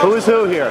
Who's who here?